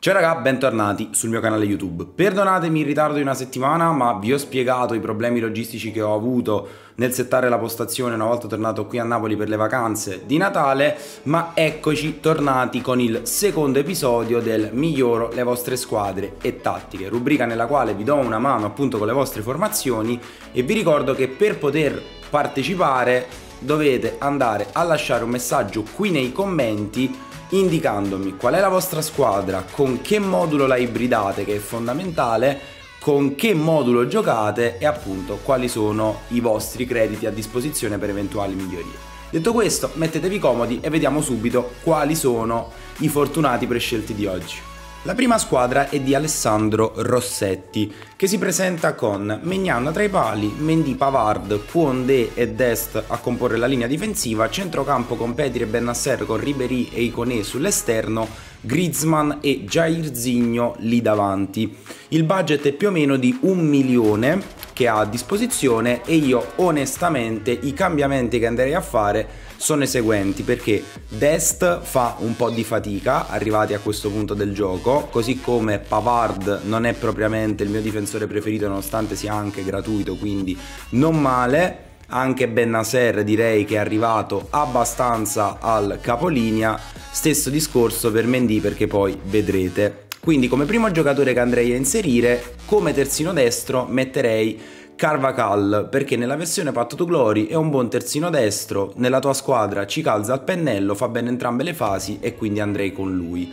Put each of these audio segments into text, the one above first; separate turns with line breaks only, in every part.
Ciao raga, bentornati sul mio canale YouTube. Perdonatemi il ritardo di una settimana, ma vi ho spiegato i problemi logistici che ho avuto nel settare la postazione una volta tornato qui a Napoli per le vacanze di Natale, ma eccoci tornati con il secondo episodio del Miglioro le vostre squadre e tattiche, rubrica nella quale vi do una mano appunto con le vostre formazioni e vi ricordo che per poter partecipare dovete andare a lasciare un messaggio qui nei commenti indicandomi qual è la vostra squadra, con che modulo la ibridate, che è fondamentale, con che modulo giocate e appunto quali sono i vostri crediti a disposizione per eventuali migliorie. Detto questo, mettetevi comodi e vediamo subito quali sono i fortunati prescelti di oggi. La prima squadra è di Alessandro Rossetti, che si presenta con Megnan tra i pali, Mendy Pavard, Kuonde e Dest a comporre la linea difensiva, centrocampo con Petri e Bennasser con Ribery e Iconè sull'esterno, Griezmann e Jair Zigno lì davanti. Il budget è più o meno di un milione che ha a disposizione e io onestamente i cambiamenti che andrei a fare sono i seguenti perché Dest fa un po' di fatica arrivati a questo punto del gioco così come Pavard non è propriamente il mio difensore preferito nonostante sia anche gratuito quindi non male. Anche Bennaser direi che è arrivato abbastanza al capolinea. Stesso discorso per Mendy perché poi vedrete quindi come primo giocatore che andrei a inserire come terzino destro metterei Carvacal, perché nella versione Path to Glory è un buon terzino destro, nella tua squadra ci calza al pennello, fa bene entrambe le fasi e quindi andrei con lui.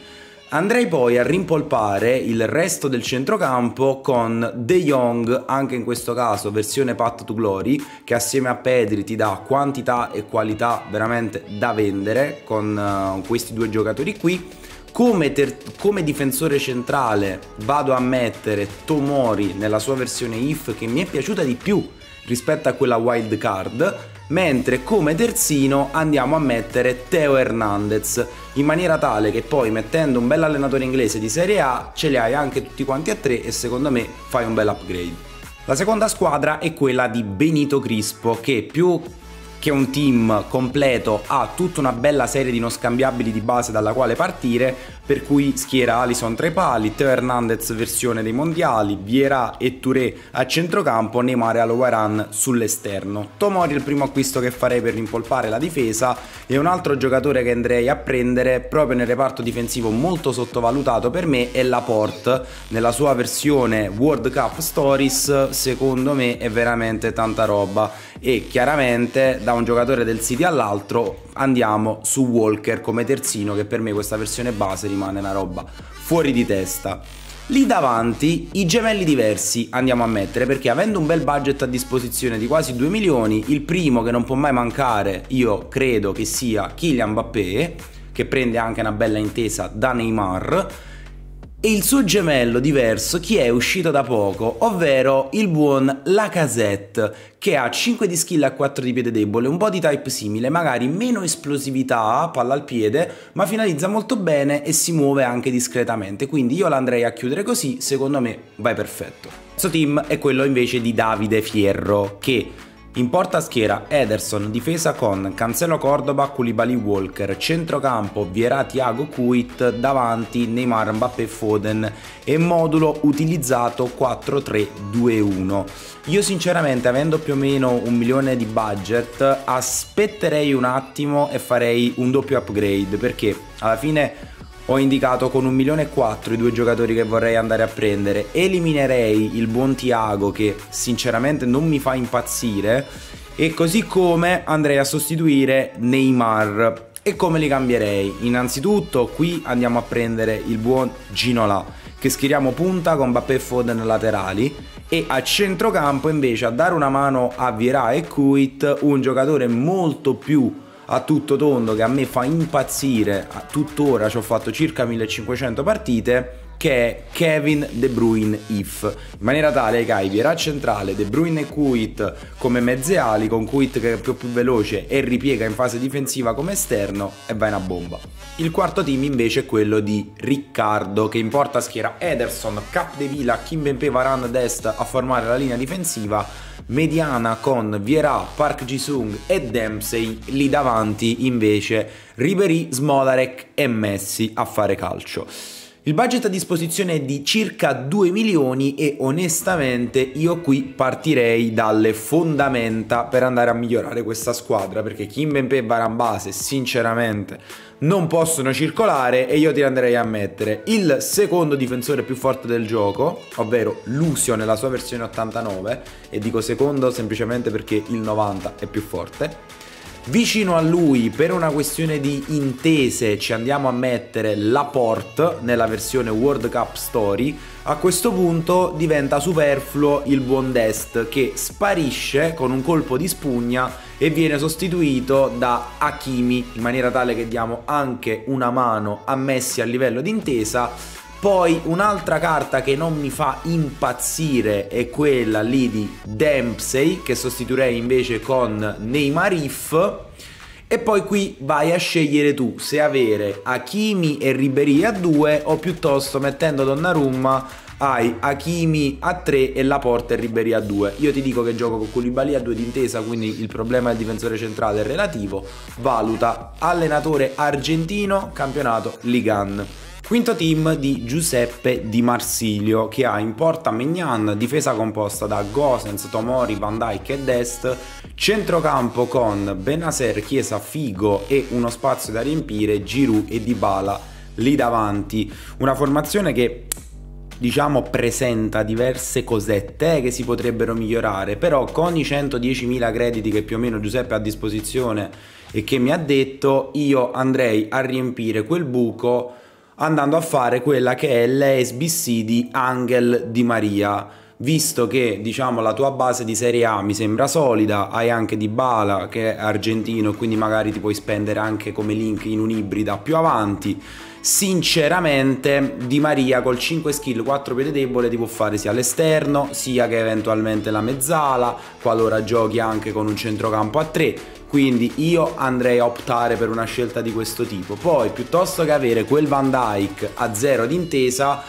Andrei poi a rimpolpare il resto del centrocampo con De Jong, anche in questo caso versione Path to Glory, che assieme a Pedri ti dà quantità e qualità veramente da vendere con uh, questi due giocatori qui come, ter- come, difensore centrale vado a mettere Tomori nella sua versione IF che mi è piaciuta di più rispetto a quella wild card, mentre come terzino andiamo a mettere Teo Hernandez in maniera tale che poi mettendo un bel allenatore inglese di Serie A ce li hai anche tutti quanti a tre e secondo me fai un bel upgrade. La seconda squadra è quella di Benito Crispo che più che un team completo ha tutta una bella serie di non scambiabili di base dalla quale partire, per cui schiera Alison tra i pali, Teo Hernandez versione dei mondiali, Vieira e Touré a centrocampo, Neymar e Alowaran sull'esterno. Tomori è il primo acquisto che farei per rimpolpare la difesa e un altro giocatore che andrei a prendere proprio nel reparto difensivo molto sottovalutato per me è Laporte, nella sua versione World Cup Stories secondo me è veramente tanta roba e chiaramente da un giocatore del City all'altro andiamo su Walker come terzino che per me questa versione base rimane una roba fuori di testa. Lì davanti i gemelli diversi andiamo a mettere perché avendo un bel budget a disposizione di quasi 2 milioni, il primo che non può mai mancare io credo che sia Kylian Mbappé che prende anche una bella intesa da Neymar e il suo gemello diverso chi è uscito da poco, ovvero il buon Lacazette, che ha 5 di skill a 4 di piede debole, un body type simile, magari meno esplosività, palla al piede, ma finalizza molto bene e si muove anche discretamente, quindi io l'andrei a chiudere così, secondo me vai perfetto. Questo team è quello invece di Davide Fierro, che in porta schiera Ederson, difesa con Cancelo Cordoba, Koulibaly Walker, centrocampo Vierà Thiago Kuit, davanti Neymar Mbappé Foden e modulo utilizzato 4-3-2-1. Io sinceramente avendo più o meno un milione di budget aspetterei un attimo e farei un doppio upgrade perché alla fine ho indicato con un milione e quattro i due giocatori che vorrei andare a prendere. Eliminerei il buon Tiago che sinceramente non mi fa impazzire. E così come andrei a sostituire Neymar. E come li cambierei? Innanzitutto qui andiamo a prendere il buon Ginola che schieriamo punta con Bappé e Foden laterali e a centrocampo invece a dare una mano a Vieira e Kuit un giocatore molto più a tutto tondo che a me fa impazzire, a tuttora ci ho fatto circa 1500 partite, che è Kevin De Bruyne if, in maniera tale che hai Vierà centrale, De Bruyne e Kuit come mezze ali, con Kuit che è più, più veloce e ripiega in fase difensiva come esterno e vai una bomba. Il quarto team invece è quello di Riccardo che in porta schiera Ederson, Cap De Villa, Kim Bempe, Varane Dest a formare la linea difensiva mediana con Vieira, Park Ji-sung e Dempsey, lì davanti invece Ribery, Smolarek e Messi a fare calcio. Il budget a disposizione è di circa 2 milioni e onestamente io qui partirei dalle fondamenta per andare a migliorare questa squadra perché Kimpembe e Barambase sinceramente non possono circolare e io ti andrei a mettere il secondo difensore più forte del gioco, ovvero Lucio nella sua versione 89 e dico secondo semplicemente perché il 90 è più forte Vicino a lui, per una questione di intese, ci andiamo a mettere la port nella versione World Cup Story. A questo punto diventa superfluo il buon Dest che sparisce con un colpo di spugna e viene sostituito da Hakimi in maniera tale che diamo anche una mano a Messi a livello di intesa poi un'altra carta che non mi fa impazzire è quella lì di Dempsey che sostituirei invece con Neymarif. E poi qui vai a scegliere tu se avere Hakimi e Ribery a 2 o piuttosto mettendo Donnarumma hai Hakimi a 3 e Laporte e Ribery a 2. Io ti dico che gioco con Koulibaly a 2 d'intesa, quindi il problema del difensore centrale è relativo. Valuta allenatore argentino, campionato Ligan. Quinto team di Giuseppe Di Marsilio che ha in porta Mignan, difesa composta da Gosens, Tomori, Van Dijk e Dest, centrocampo con Benaser, Chiesa, Figo e uno spazio da riempire, Giroud e Dybala lì davanti. Una formazione che diciamo presenta diverse cosette eh, che si potrebbero migliorare, però con i 110.000 crediti che più o meno Giuseppe ha a disposizione e che mi ha detto, io andrei a riempire quel buco andando a fare quella che è l'SBC di Angel Di Maria visto che diciamo la tua base di Serie A mi sembra solida, hai anche Di Bala che è argentino quindi magari ti puoi spendere anche come link in un'ibrida più avanti. Sinceramente Di Maria col 5 skill 4 piede debole ti può fare sia all'esterno sia che eventualmente la mezzala qualora giochi anche con un centrocampo a 3 quindi io andrei a optare per una scelta di questo tipo. Poi piuttosto che avere quel Van Dyke a zero d'intesa,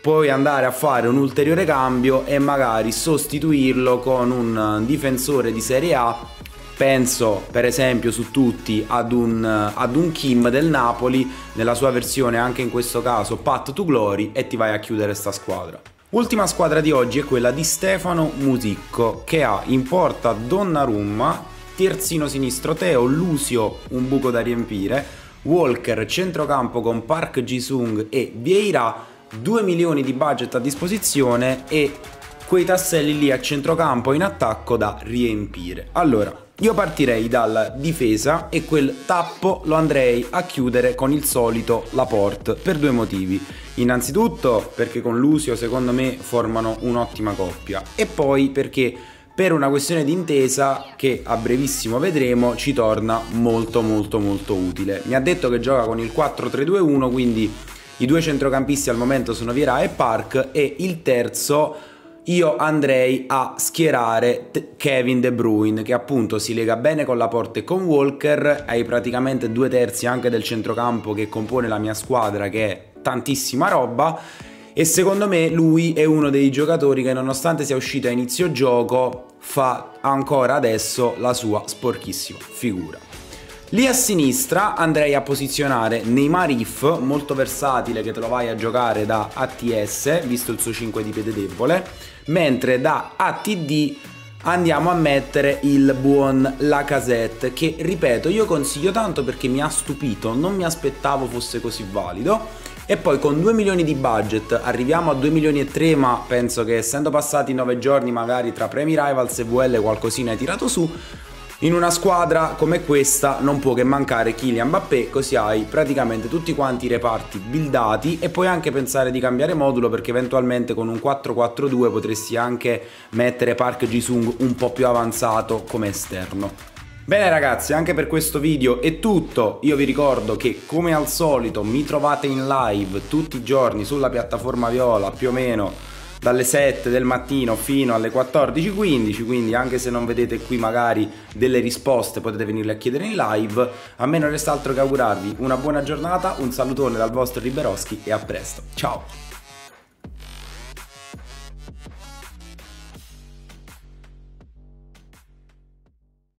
puoi andare a fare un ulteriore cambio e magari sostituirlo con un difensore di Serie A. Penso per esempio su tutti ad un, ad un Kim del Napoli, nella sua versione anche in questo caso Pat to Glory e ti vai a chiudere sta squadra. Ultima squadra di oggi è quella di Stefano Musicco che ha in porta Donnarumma, terzino sinistro Teo, Lusio un buco da riempire, Walker centrocampo con Park Jisung e Vieira 2 milioni di budget a disposizione e quei tasselli lì a centrocampo in attacco da riempire. Allora, io partirei dalla difesa e quel tappo lo andrei a chiudere con il solito Laporte per due motivi. Innanzitutto perché con Lusio secondo me formano un'ottima coppia e poi perché per una questione di intesa che a brevissimo vedremo ci torna molto molto molto utile. Mi ha detto che gioca con il 4-3-2-1 quindi i due centrocampisti al momento sono Vieira e Park e il terzo io andrei a schierare Kevin De Bruyne che appunto si lega bene con la porta e con Walker, hai praticamente due terzi anche del centrocampo che compone la mia squadra che è tantissima roba e secondo me lui è uno dei giocatori che nonostante sia uscito a inizio gioco fa ancora adesso la sua sporchissima figura. Lì a sinistra andrei a posizionare Neymar If, molto versatile che te lo vai a giocare da ATS, visto il suo 5 di piede debole, mentre da ATD andiamo a mettere il buon Lacazette che ripeto io consiglio tanto perché mi ha stupito, non mi aspettavo fosse così valido. E poi con 2 milioni di budget arriviamo a 2 milioni e 3 ma penso che essendo passati 9 giorni magari tra premi rivals e VL qualcosina hai tirato su in una squadra come questa non può che mancare Kylian Mbappé, così hai praticamente tutti quanti i reparti buildati e puoi anche pensare di cambiare modulo perché eventualmente con un 4-4-2 potresti anche mettere Park Jisung un po' più avanzato come esterno. Bene ragazzi, anche per questo video è tutto. Io vi ricordo che come al solito mi trovate in live tutti i giorni sulla piattaforma Viola più o meno dalle 7 del mattino fino alle 14.15 quindi anche se non vedete qui magari delle risposte potete venirle a chiedere in live. A me non resta altro che augurarvi una buona giornata un salutone dal vostro Riberoschi e a presto. Ciao